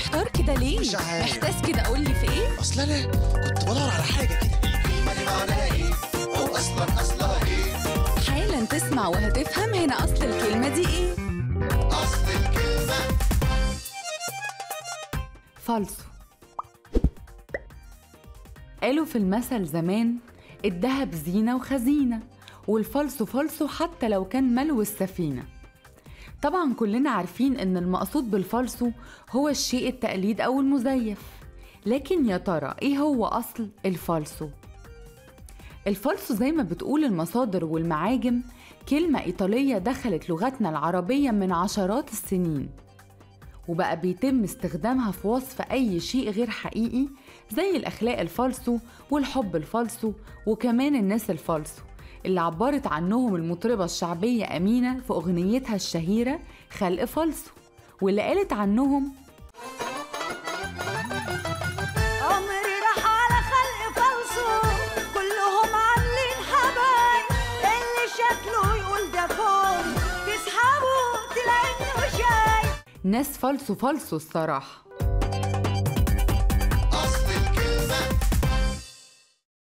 محتار كده ليه؟ مش عارف. محتاس كده قول لي في إيه؟ أصل أنا كنت بدور على حاجة كده. الكلمة دي معناها إيه أو أصلا اصلها إيه حالا تسمع وهتفهم هنا أصل الكلمة دي إيه. اصل الكلمة فالصو قالوا في المثل زمان الدهب زينة وخزينة والفالصو فالصو حتى لو كان ملو السفينة. طبعا كلنا عارفين إن المقصود بالفالصو هو الشيء التقليد أو المزيف. لكن يا ترى إيه هو أصل الفالصو الفالصو زي ما بتقول المصادر والمعاجم كلمة إيطالية دخلت لغتنا العربية من عشرات السنين وبقى بيتم استخدامها في وصف أي شيء غير حقيقي زي الأخلاق الفالصو والحب الفالصو وكمان الناس الفالصو اللي عبرت عنهم المطربة الشعبية أمينة في أغنيتها الشهيرة خلق فالصو واللي قالت عنهم ناس فالصو فالصو الصراحة.